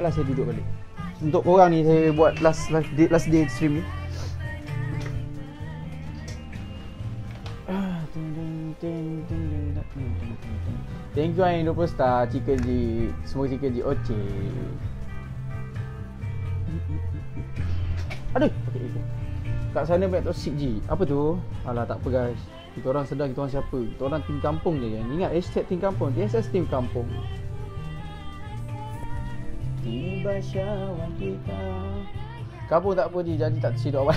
Sekejap lah saya duduk balik. Untuk korang ni saya buat last last day, last day stream ni. Thank you Ain 20 star Chicken G. Semua Chicken G. Oce Aduh okay, okay. Kat sana banyak toxic G. Apa tu? Alah tak apa guys. Kita orang sedar kita orang siapa? Kita orang tim kampung je kan Ingat hashtag tim kampung? TSS tim kampung Tiba syawal kita. Kampung tak apa G Jadi tak tersiduk awal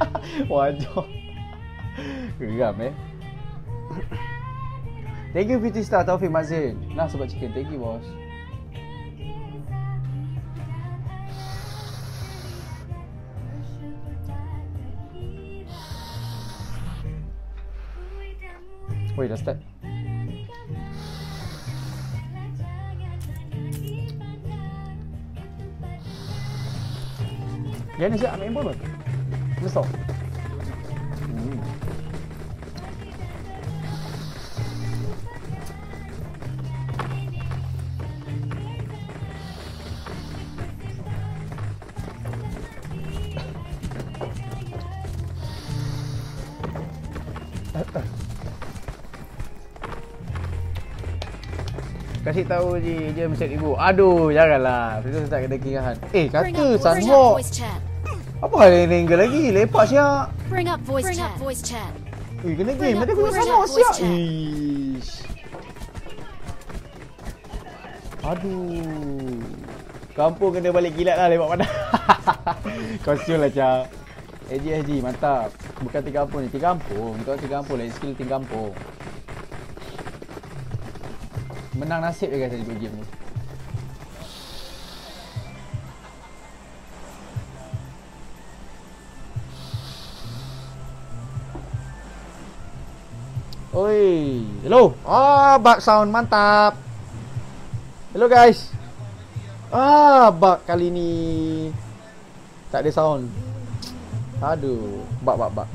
Wajah Geram eh. Thank you Beauty Star Taufik Mazin. Nah sebab chicken. Thank you boss. Woi dah start Dia ni siap ambil handphone pun Besar hmm. Kasih tahu je dia mesti ibu. Aduh, janganlah. Itu tak kena kirahan. Eh, kata up, Apa hal yang lengger lagi? Lepak siap. Bring up voice chat. voice chat. Eh, kena Bring game. Sunwalk chat, voice siap. chat. Ish. Aduh. Kampung kena balik kilat lah lepak mana. Kosong lah Cak. AJ AJ mantap. Bukan tiga kampung ni, tiga kampung. Kau tiga kampung lah, skill tiga kampung. Menang nasib je guys tadi game ni. Oi, hello. Ah, bug sound mantap. Hello guys. Ah, bug kali ni tak ada sound. Aduh, bug bug bug.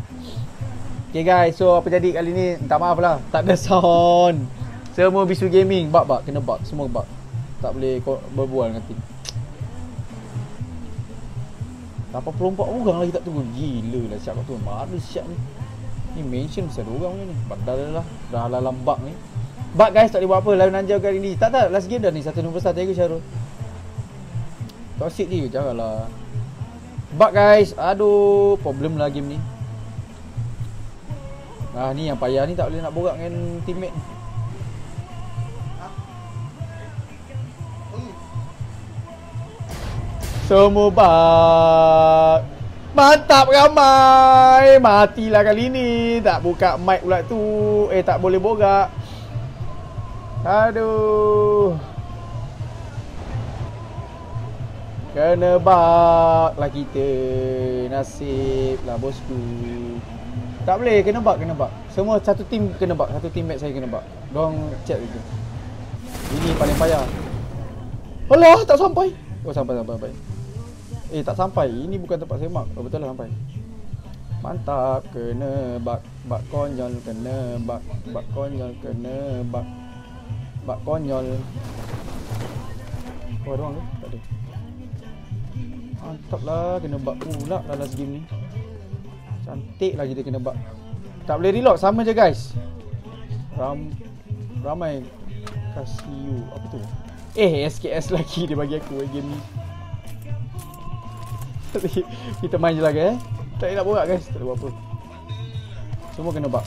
Okay guys, so apa jadi kali ni? Minta maaf lah, tak ada sound. Semua bisu gaming, bug bug, kena bug, semua bug. Tak boleh berbual dengan tim. 84 orang lagi tak turun Gila lah siap kat turun Mana siap ni Ni mention ada orang ni Padahal lah. Dah halang bug ni. Bug guys tak boleh buat apa. Live nanjau kali ni Tak tak. Last game dah ni. Satu nombor satu you Syarul. Toxic je Janganlah. Bug guys Aduh Problem lah game ni. Ah ni yang payah ni tak boleh nak borak dengan teammate. Semua bug Mantap ramai. Matilah kali ni. Tak buka mic pula tu. Eh tak boleh borak. Aduh. Kena bug lah kita. Nasib lah bosku. Tak boleh kena bug kena bug Semua satu tim kena bug Satu team saya kena bug Diorang chat itu Ini paling payah. Alah tak sampai. Oh sampai sampai sampai Eh tak sampai. Ini bukan tempat semak. Oh, Betul lah sampai. Mantap. Kena bak Bak konyol Kena bak Bak konyol Kena bak Bak konyol. Oh ada orang ke? Tak ada. Mantap lah. Kena bak pula lah last game ni. Cantik lah kita kena bak. Tak boleh reload. Sama je guys. Ram Ramai Kasih you. Apa tu? Eh SKS lagi dia bagi aku eh, game ni Kita main je lah guys eh. Tak nak borak guys. Tak buat apa. Semua kena bug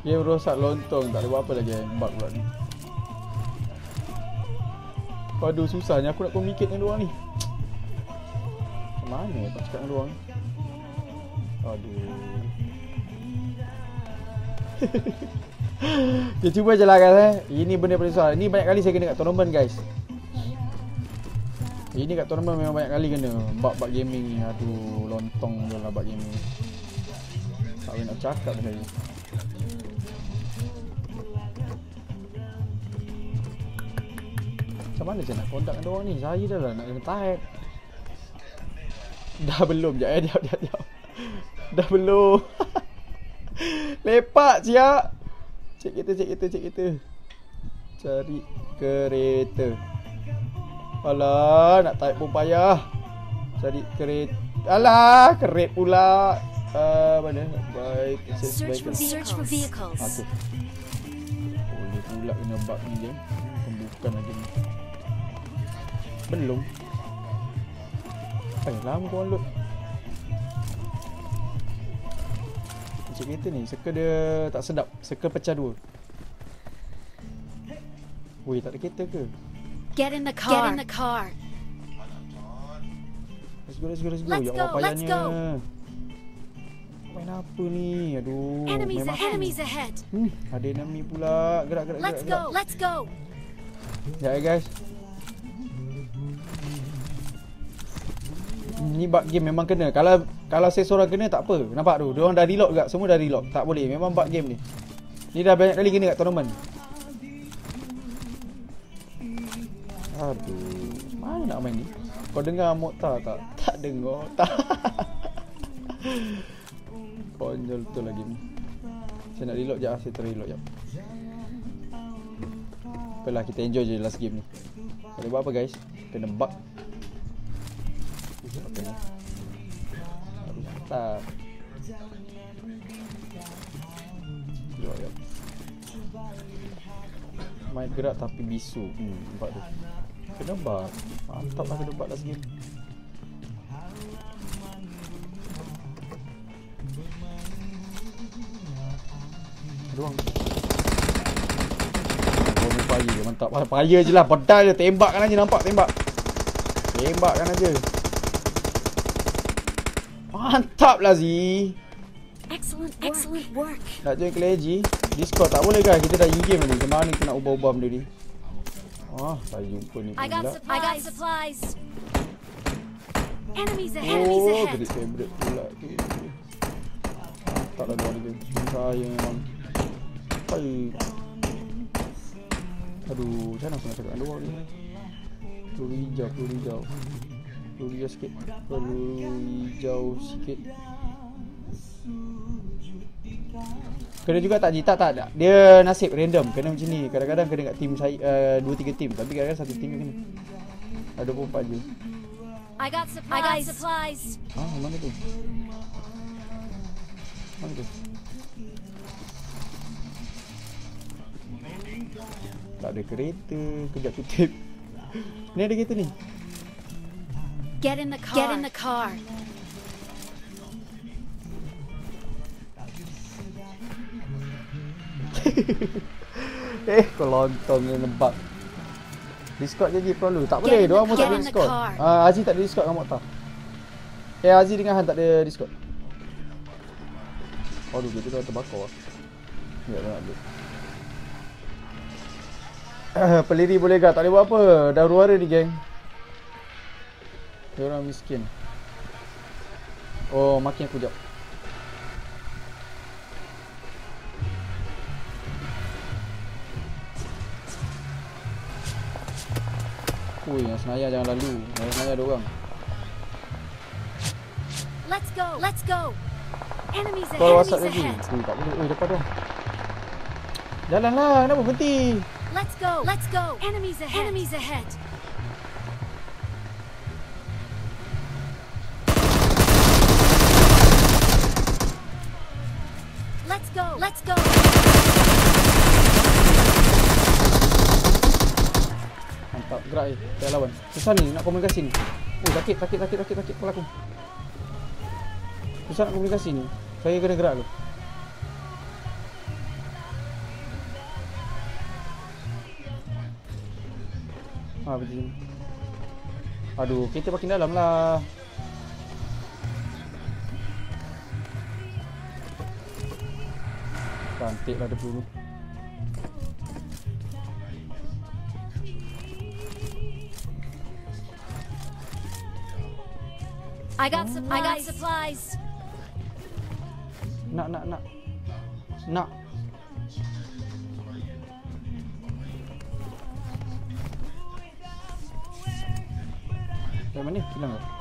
Game rosak lontong. Tak buat apa lagi eh. Bug pula ni. Aduh susahnya aku nak communicate dengan diorang ni. Macam mana aku cakap dengan diorang ni Aduh Dia cuba je lah guys eh. Ini benda paling susah. Ini banyak kali saya kena kat tournament guys. Ini kat tournament memang banyak kali kena. Bug-bug gaming ni. Aduh lontong je lah bug gaming. Tak boleh nak cakap dah saya Macam mana saya nak contact dengan orang ni? Saya dah lah nak kena type Dah belum Sekejap eh. Sekejap sekejap Dah belum. Lepak siap Cek kereta, cek kereta, cek kereta. Cari kereta. Alah, nak tarik pun payah. Cari kereta. Alah, keret pula. Uh, mana? Baik, Search for search for vehicles. Aku. Boleh pula kena bug ni je. Pembukaan lagi ni. Belum. Eh, lama kau load. Macam kereta ni, circle dia tak sedap. Circle pecah dua. Weh, tak ada kereta ke? Get in the car. Get in the car. Let's go, let's go, let's go. Let's ya Allah, let's payahnya. Main apa ni? Aduh. Enemies memang- ahead. Enemies ahead. Hmm, ada enemy pula. Gerak, gerak, Let's gerak. go. Let's go. Ya yeah, guys. Ni bug game memang kena. Kalau kalau saya seorang kena tak apa. Nampak tu. Dia orang dah reload juga. Semua dah reload. Tak boleh. Memang bug game ni. Ni dah banyak kali kena kat tournament. Aduh. Mana nak main ni? Kau dengar Mokta tak? Tak dengar. Tak. Konyol tu lagi ni. Saya nak reload lah. Saya terreload je. Apalah kita enjoy je last game ni. Boleh buat apa guys? Kena bug. Ni? Tak. Jom, jom. Main gerak tapi bisu. Hmm, nampak tu. Kena bug. Mantap lah kena bug last game. Ruang. Oh, fire je mantap. Fire je lah. Pedal je. Tembakkan aja nampak tembak. Tembakkan aja. Mantap lah Zee. Excellent work. Excellent work. Nak join Clay G Discord tak boleh guys Kita dah in-game ni Macam mana kita nak ubah-ubah benda ni Ah, saya jumpa ni got pula supplies. I got supplies. Enemies ahead. Enemies Oh, jadi favorite pula Tak lah dua dia Saya memang Aduh, macam mana aku nak cakap luar ni Peluru hijau, peluru hijau Peluru hijau sikit Peluru hijau sikit Kena juga tak Ji? Tak tak tak. Dia nasib random. Kena macam ni. Kadang-kadang kena kat team saya uh, dua tiga team tapi kadang-kadang satu team kena. Ada 24 je. I got supplies. I got supplies. Ah, mana tu? Mana tu? Tak ada kereta. Kejap kutip. Ni ada kereta ni. Get in the car. Get in the car. eh, kau lontong ni nebak. Discord je perlu. Tak boleh, dia the- pun tak ada Discord. Ah, Aziz tak ada Discord dengan Mokhtar. Eh, Aziz dengan Han tak ada Discord. Aduh, kita dah terbakar lah. Ya, dah nak ambil. Ah, peliri boleh gak? Tak boleh buat apa. Dah ruara ni, geng. Dia orang miskin. Oh, makin aku jap. Ui, yang senaya jangan lalu. Yang senaya ada orang. Let's go. Let's go. Enemies ahead. Call WhatsApp lagi. Ui, tak boleh. Ui, depan dia. Jalanlah, kenapa berhenti? Let's go. Let's go. Enemies ahead. Enemies ahead. Let's go. Mantap, gerak lawan. Susah ni nak komunikasi ni. Oh, sakit, sakit, sakit, sakit, sakit. Kepala aku. Susah nak komunikasi ni. Saya kena gerak. Ha, pergi sini. Aduh, kita makin dalam lah. Cantik lah dia peluru. I got supplies. I got supplies. Nak, nak, nak. Nak. Dari mana? Hilang ke?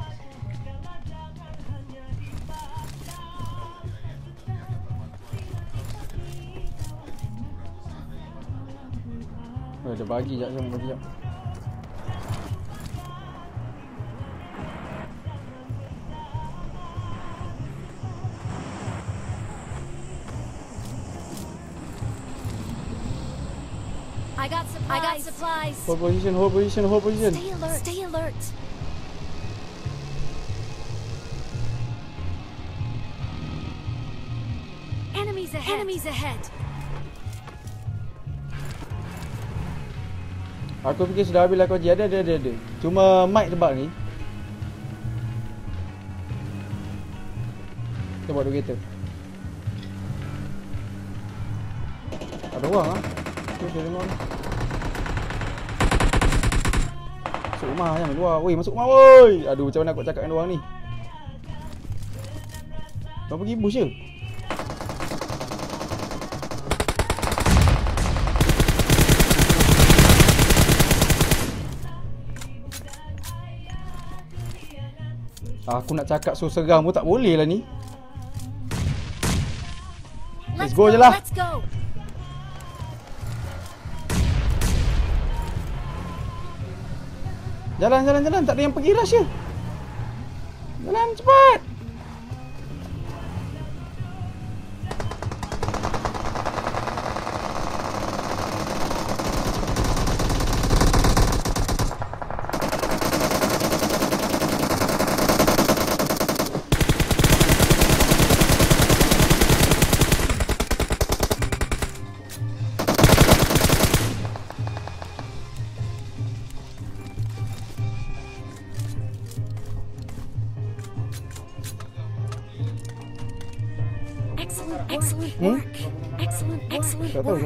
Dia bagi jap saya bagi jap. I got supplies. I got supplies. Hold position, hold position, hold position. Stay alert. Stay alert. Enemies ahead. Enemies ahead. Aku fikir sudah habis lah kau Ada, ada, ada, ada. Cuma mic tebak ni. Kita buat dua kereta. Ada orang ah. Tu saya dengar ni. Masuk rumah jangan luar. Woi, masuk rumah woi. Aduh, macam mana aku cakap dengan orang ni? Kau pergi bush je. Aku nak cakap so seram pun tak boleh lah ni. Let's go je lah. Jalan, jalan, jalan. Tak ada yang pergi rush je.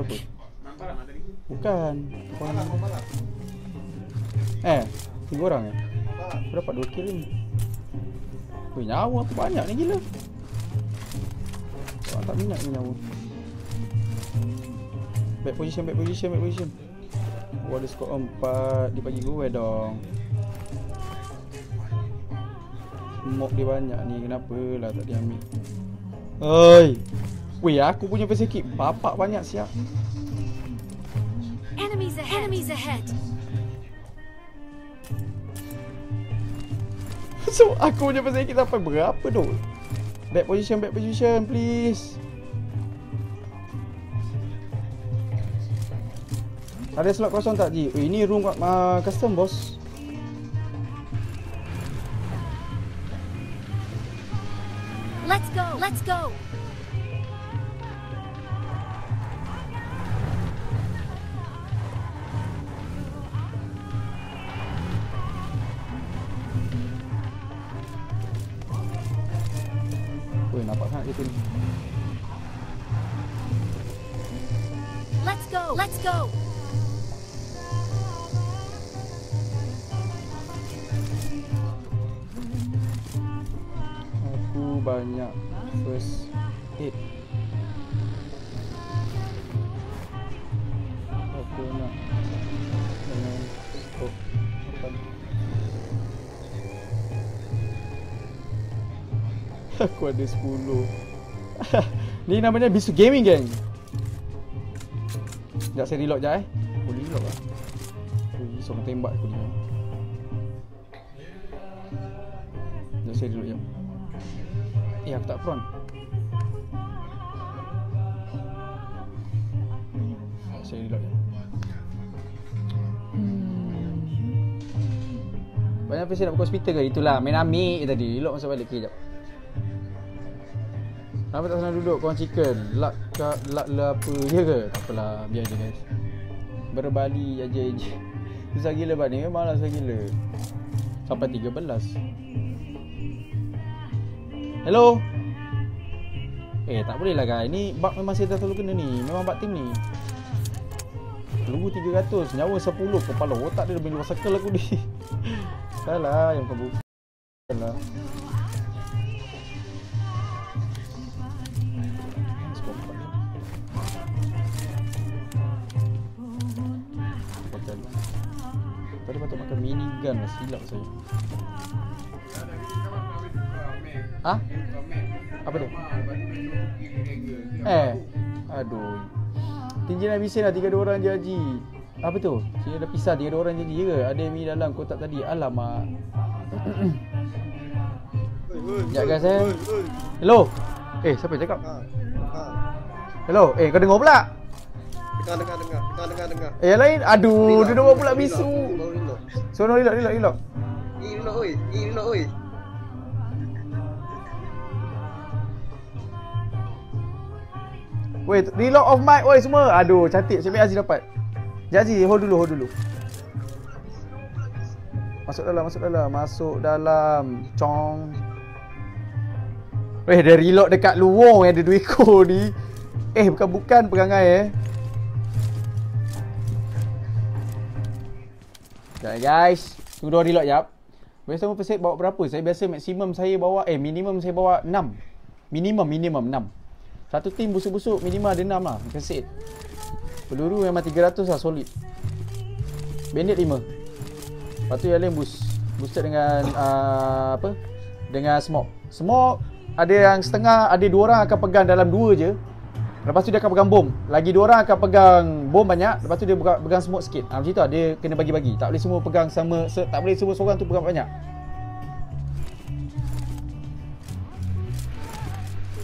Siapa. Bukan. Bukan. Eh, tiga orang eh? Aku dapat dua kill ni. Weh, nyawa aku banyak ni gila. Orang tak minat ni nyawa. Back position, back position, back position. Gua ada skor empat. Dia bagi gue dong. Smoke dia banyak ni. Kenapa lah tak diambil? Oi. Weh, aku punya first kit bapak banyak siap. Enemies ahead. Enemies ahead. So aku punya pasal kit sampai berapa tu? Back position, back position please. Ada slot kosong tak Ji? Eh, ini room uh, custom bos. Let's go. Let's go. Aku ada 10 Ni namanya Bisu Gaming Gang Sekejap saya reload sekejap eh. Boleh reload lah. Ui, seorang tembak aku ni. Sekejap saya reload sekejap. Eh aku tak prawn. Saya reload sekejap. Hmm. Banyak pasal nak buka hospital ke? Itulah main je tadi. Reload masuk balik. Kejap Kenapa tak senang duduk korang chicken? Luck ke, luck lah apa je ke? Tak apalah, biar je guys. Berbali aja. Je Susah gila bad ni, memang lah susah gila. Sampai 13 Hello? Eh tak boleh lah guys, ni bug memang saya dah selalu kena ni. Memang bug team ni. Peluru 300, nyawa 10 Kepala otak dia lebih luar circle aku ni. Salah yang kau buka Salah silap saya. Ah? Apa dia? Eh. Aduh. Tinggi nak bising lah 3 orang je Haji. Apa tu? Sini ada pisah tiga orang jadi ke? Ada mi dalam kotak tadi. Alamak. Sekejap guys eh. Hello. Eh, siapa yang cakap? Ha. Ha. Hello. Eh, kau dengar pula? Dengar dengar dengar. Dengar dengar dengar. Eh, yang lain? Aduh, dia dengar pula Reload, bisu. Baru reload. So, no, reload, reload, reload. Ni reload oi. Reload oi. Wait, reload off mic. Oi, semua. Aduh, cantik. Cik Aziz dapat. Aziz, hold dulu, hold dulu. Masuk dalam, masuk dalam. Masuk dalam. Cong. Weh, dia reload dekat luar yang ada dua ekor ni. Eh, bukan-bukan perangai eh. Sekejap guys. Dia reload jap. Biasa apa set bawa berapa? Saya biasa maksimum saya bawa eh minimum saya bawa 6. Minimum minimum 6. Satu tim busuk-busuk minimum ada 6 lah. Kaset. Peluru memang 300 lah solid. Bandit 5. Lepas tu yang lain boost. Boosted dengan uh, apa? Dengan smoke. Smoke ada yang setengah, ada dua orang akan pegang dalam dua je. Lepas tu dia akan pegang bom. Lagi dua orang akan pegang bom banyak. Lepas tu dia pegang, pegang smoke sikit. Ha, macam tu lah. Dia kena bagi-bagi. Tak boleh semua pegang sama. Se, tak boleh semua seorang tu pegang banyak.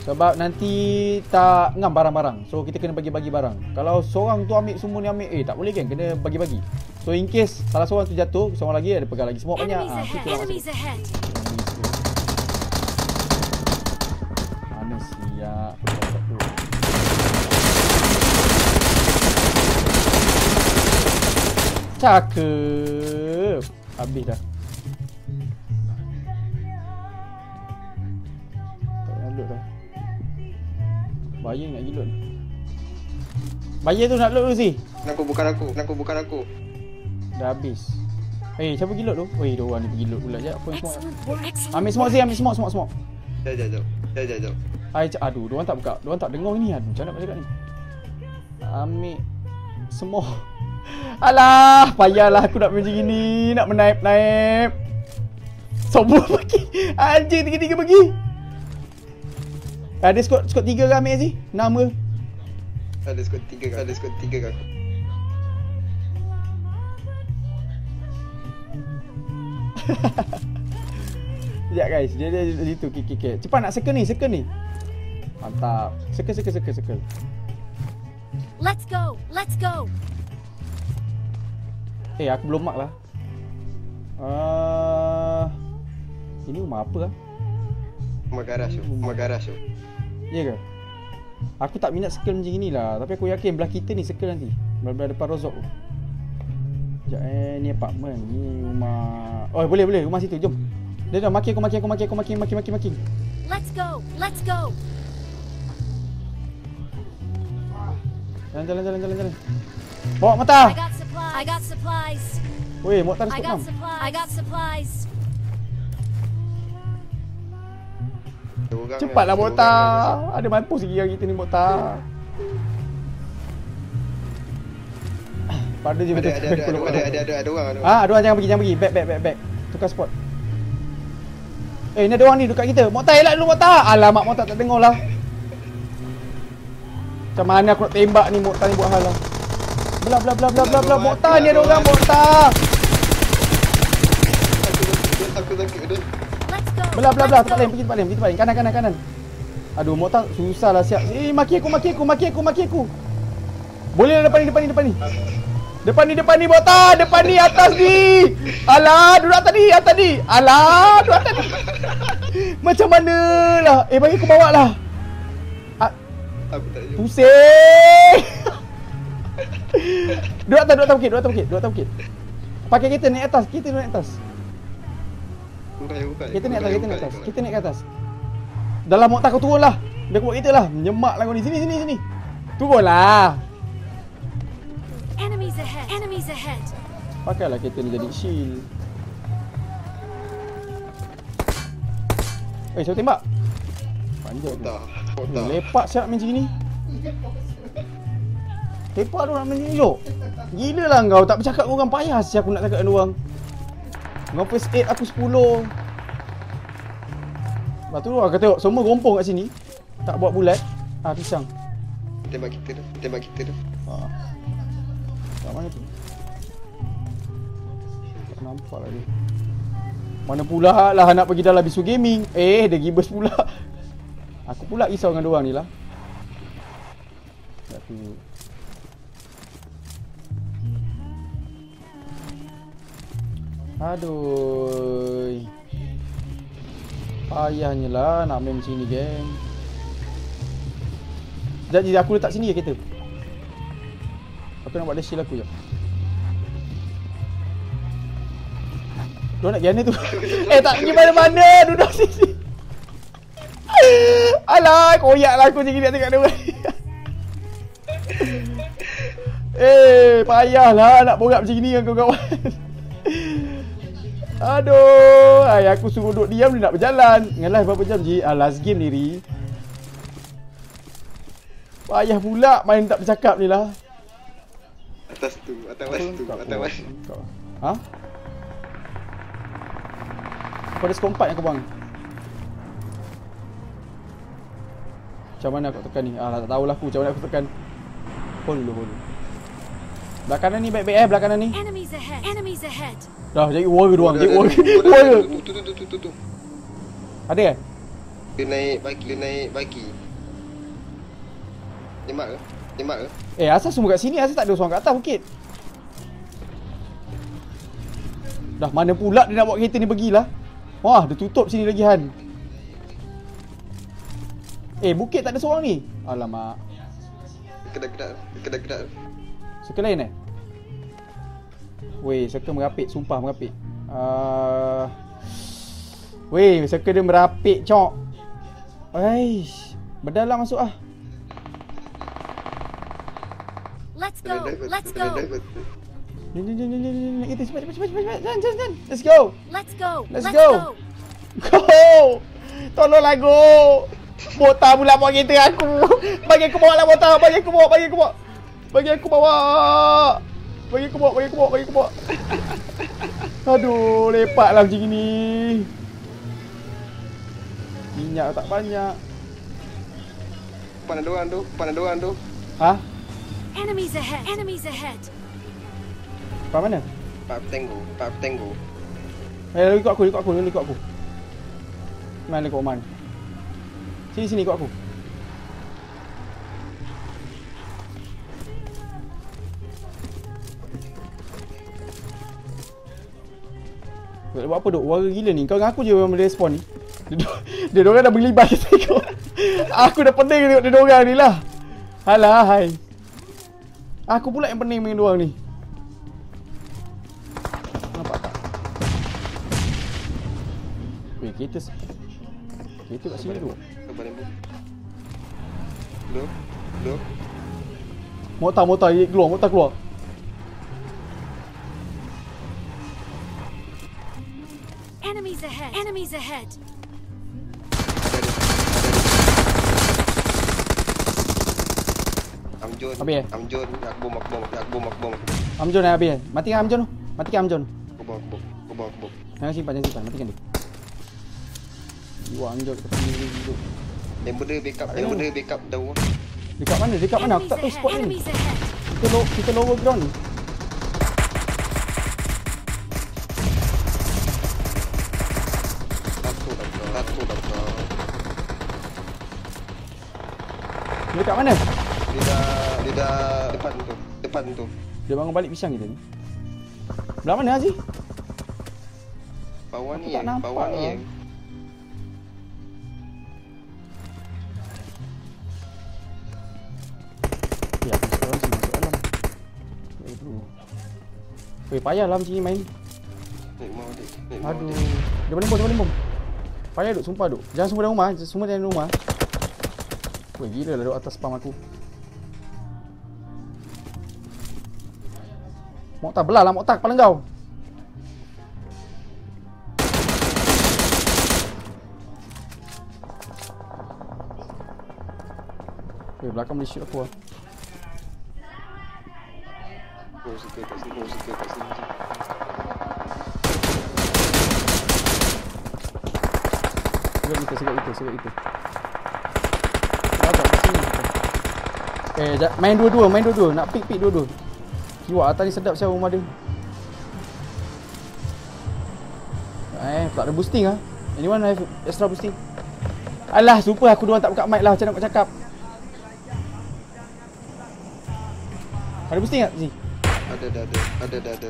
Sebab nanti tak ngam barang-barang. So kita kena bagi-bagi barang. Kalau seorang tu ambil semua ni ambil. Eh tak boleh kan. Kena bagi-bagi. So in case salah seorang tu jatuh. Seorang lagi ada pegang lagi smoke banyak. Ha, ahead. situ lah masuk. Enemies ahead. Mana siap. Cakep. Habis dah. Tak payah load dah. Bahaya nak ni. Bahaya tu nak load tu si. Kenapa bukan aku? Kenapa bukan aku? Dah habis. Eh, siapa pergi load tu? Weh, dia orang ni pergi load pula. Sekejap, apa semua. Ambil semua si, ambil semua, semua, semua. Jap jap jap. Jap jap jap. Ai aduh, dia orang tak buka. Dia orang tak dengar ni. Aduh, macam mana nak cakap ni? Ambil semua. Alah, payahlah aku nak macam gini, nak menaip-naip. Semua bagi. Anjing tiga-tiga bagi. Ada skot skot tiga ke ambil Aziz? Enam ke? Ada skor tiga kan? Ada skor tiga kan? Sekejap guys, dia dia di situ kik kik kik. Cepat nak circle ni, circle ni. Mantap. Circle circle circle circle. Let's go. Let's go. Eh, aku belum mark lah. Uh, ini rumah apa lah? Rumah garaj tu. Rumah garaj tu. Ya ke? Aku tak minat circle macam ni lah Tapi aku yakin belah kita ni circle nanti Belah-belah depan rozok tu Sekejap eh Ni apartment Ni rumah Oh boleh boleh Rumah situ jom Dia dah maki aku maki aku maki aku maki maki maki maki Let's go. Let's go. Jalan jalan jalan jalan jalan Bawa mata I got supplies. I got supplies. Weh I got 6 supplies. I got supplies. Cepatlah orang Ada mampus lagi yang kita ni Moktar Pada je? Ada betul ada ada ada ada ada orang ada. orang. Ah, ada orang jangan pergi, jangan pergi. Back, back, back, back. Tukar spot. Eh, ni ada orang ni dekat kita. Moktar elak dulu Moktar. Alamak Moktar tak dengar lah. Macam mana aku nak tembak ni Moktar ni buat hal lah. Belah, belah, belah, belah, belah, belah. Moktar ni ada orang. Aku sakit go. Belah, belah, belah. Tempat lain, pergi tempat lain, pergi tempat lain. Kanan, kanan, kanan. Aduh, Moktar susah lah siap. Eh, maki aku, maki aku, maki aku, maki aku. Boleh lah depan ni, depan ni, depan ni. Depan ni, depan ni, Moktar. Depan ni, atas ni. Alah, duduk atas ni, atas ni. Alah, duduk atas ni. Macam mana lah. Eh, bagi aku bawa lah. Ah, Aku tak jumpa. pusing. Duduk atas, duduk atas bukit, duduk atas bukit, duduk atas bukit. Pakai kereta naik atas, kita naik atas. Bukan bukan. Kita naik atas, kita naik atas. Kita naik ke atas. Dalam Moktar kau turun lah. Dia bawa kita lah. Menyemak lah kau ni. Sini, sini, sini. Turun lah. Enemies ahead. Enemies ahead. Pakailah kereta ni jadi shield. Eh, siapa tembak? Tak. Lepak siap main macam ni. Lepak tu nak main macam ni elok. Gila lah kau. Tak bercakap dengan orang payah siap aku nak cakap dengan orang. Kau first aid aku 10. Lepas tu lah kau tengok semua gompong kat sini. Tak buat bulat. Ah pisang. Tembak kita tu. Tembak kita tu. Ha. Kat mana tu? nampak lagi. Mana pula lah nak pergi dalam bisu gaming. Eh, dia gibes pula. Aku pula risau dengan diorang ni lah. Tak tu. Aduh. Payahnya lah nak main macam ni geng. Je aku letak sini je kereta. Aku nak buat shield aku je. Dia nak mana tu? eh tak pergi mana-mana Duduk sini Alah koyak lah aku jadi nak tengok dia Eh payahlah nak borak macam ni dengan kawan-kawan Aduh Ay, Aku suruh duduk diam dia nak berjalan live berapa jam je ah, Last game ni Ri Payah pula main tak bercakap ni lah Atas tu, atas was tu, atas was. Ha? Kau ada 4 yang kau bang Macam mana aku tekan ni? Ah, tak tahulah aku macam mana aku tekan Hold dulu, hold Belah kanan ni baik-baik eh, belah kanan ni Enemies ahead. Enemies ahead. Dah, jadi warrior doang, jadi warrior Warrior tu, tu, tu, tu, tu. Ada kan? Dia naik baki, dia naik baki. Tembak ke? Tembak ke? Eh, asal semua kat sini? Asal tak ada seorang kat atas bukit? Dah, mana pula dia nak bawa kereta ni pergilah Wah, dia tutup sini lagi Han Eh, bukit tak ada seorang ni Alamak Kedap-kedap, kedap-kedap. Circle lain eh? Weh, circle merapik, sumpah merapik. Uh... Weh, circle dia merapik, cok. Aish, berdalam masuk ah. Let's go. Let's go. Jom, jom, jom, jom, jom, jom, kita cepat, cepat, cepat, cepat, cepat, jalan, jalan, jalan. Let's go. Let's go. Let's go. go. Go. Tolonglah go. Botak pula bawa kereta aku. Bagi aku bawa lah botak. Bagi aku bawa, bagi aku bawa. Bagi aku bawa. Bagi aku bawa, bagi aku bawa, bagi aku bawa. Aduh, lepak lah macam ni. Minyak tak banyak. Mana doang tu? Mana doang tu? Ha? Enemies ahead. Enemies ahead. Pak mana? Pak Tenggo, Pak Tenggo. Eh, ikut aku, ikut aku, ikut aku. Mana ikut Oman? Sini, sini, ikut aku. Duk buat apa duk? Warga gila ni. Kau dengan aku je yang boleh respon ni. Dia, dia dorang dah berlibat kita tengok. Aku dah pening tengok dia dorang ni lah. Alah, hai. Aku pula yang pening dengan dorang ni. Nampak tak? Weh, kereta Kereta kat sini tu. Sabar lembu. Dulu. Dulu. Motor, motor, dia keluar, motor keluar. Enemies ahead. Enemies ahead. Amjon. Habis eh? Amjon. Aku bom, aku bom, aku bom, aku bom. Amjon dah habis. Matikan Amjon tu. Matikan Amjon. Aku bom, aku bom. Aku bom, aku bom. Jangan simpan, jangan simpan. Matikan dia. Dua Amjon kat sini duduk. Member dia backup, tahu. dia backup jauh. Dekat mana? Dekat mana? Aku tak tahu spot ni. Kita low, kita lower ground ni. Dia dekat mana? Dia dah, dia dah depan tu. Depan tu. Dia bangun balik pisang kita ni. Belah mana Aziz? Bawah Aku ni yang, nampak bawah ni lah. yang. Ya, aku sini, masuk. Eh, bro. Weh, payahlah macam ni main. Naik. Naik Aduh. dia. Boleh bom, dia boleh bom. Payah duk, sumpah duk. Jangan semua dalam rumah, semua dalam rumah. Weh, gila lah atas spam aku. Moktar belah lah Moktar kepala kau. Weh, belakang boleh shoot aku lah. Go situ, kat sini, go situ, kat sini. Segat kita, segat kita, segat kita. Dapat kat sini kita. Eh, jap, main dua-dua, main dua-dua. Nak pick-pick dua-dua. Kiwak atas ni sedap siapa rumah dia. Tak ada boosting ah. Anyone have extra boosting? Alah, super aku dua tak buka mic lah macam nak cakap. Ada boosting tak, Zee? Ada dah ada. Ada dah ada.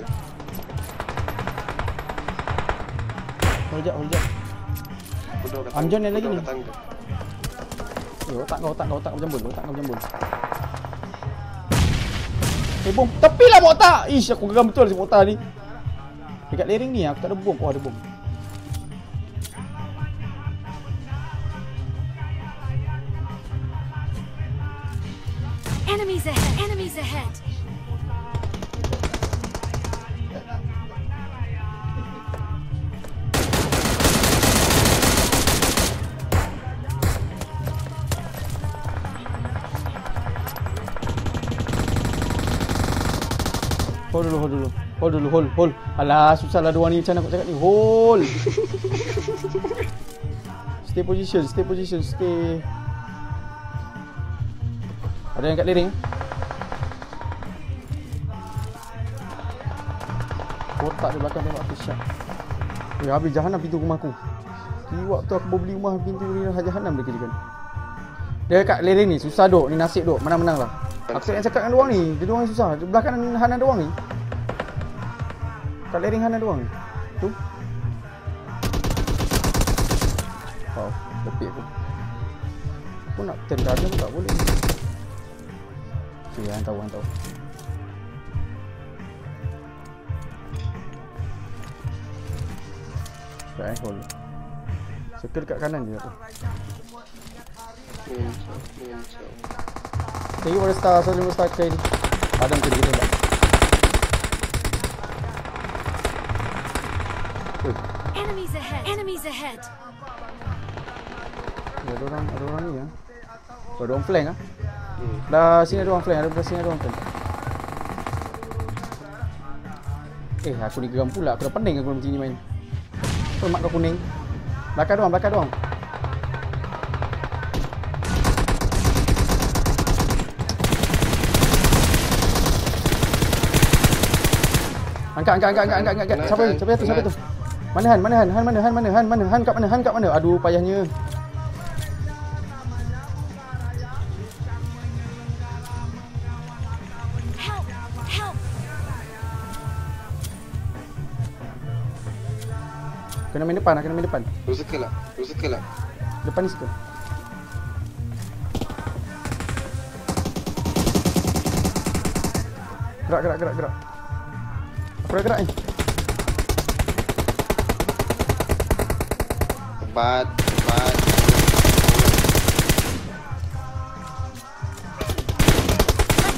Hold jap, hold jap. Amjon yang lagi ni. Tangga. Eh, otak kau, otak kau, otak kau jambul, otak kau jambul. Eh, bom. Tepilah bawa otak. Ish, aku geram betul si bawa otak ni. Dekat lereng ni aku tak ada bom. Oh, ada bom. Dulu, hold dulu. Hold dulu, hold, hold. Alah, susah lah dua ni macam aku cakap ni. Hold. stay position, stay position, stay. Ada yang kat lereng? eh? Kotak di belakang tembak aku shot. Eh, habis jahanam pintu rumah aku. Di waktu aku baru beli rumah pintu ni dah jahanam dia kerjakan. Dia kat lereng ni, susah duk. Ni nasib duk. Menang-menang lah. Aku tak nak cakap dengan doang ni. Dia ni susah. Belakang Hana doang ni. Kat lereng Hana doang. Tu. Wow, tepi aku. Aku nak turn garden pun tak boleh. Okay, hang tahu, hang tahu. Sekejap eh, hold. Circle dekat kanan je aku. Mencau, mencau. Tengok pada star, selalu tengok star kain. Adam kena kita tembak. Oi, Enemies ahead. Enemies ahead. ada orang, ada orang ni ya. Oh, ada orang flank ah. Hmm. Dah sini ada orang flank, ada sini ada orang flank. Eh, aku ni geram pula. Aku dah pening aku macam ni main. Apa kau kuning? Belakang doang, belakang doang. Angkat, angkat, angkat, angkat, angkat, angkat, angkat. Siapa? Siapa tu? Siapa tu? Mana Han? Mana Han? Han mana? Han mana? Han mana? Han kat mana? Han kat mana? Aduh, payahnya. Kena main depan lah, kena main depan. Lu circle lah. Lu circle lah. Depan ni situ. Gerak, gerak, gerak, gerak. Aku dah gerak ni. Cepat, Let's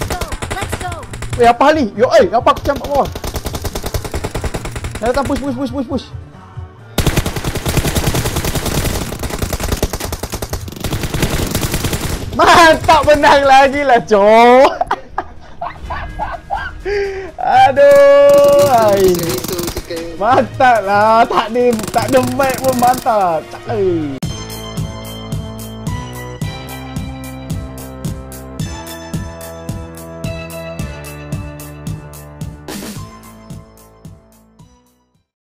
go! Let's! Weh, apa ni? Yo, eh, apa aku campak bawah? Dah datang, push, push, push, push, push. Mantap menang lagi lah, cok. Aduh, ai. Mantap lah. Tak ada tak ada mic pun mantap. Eh.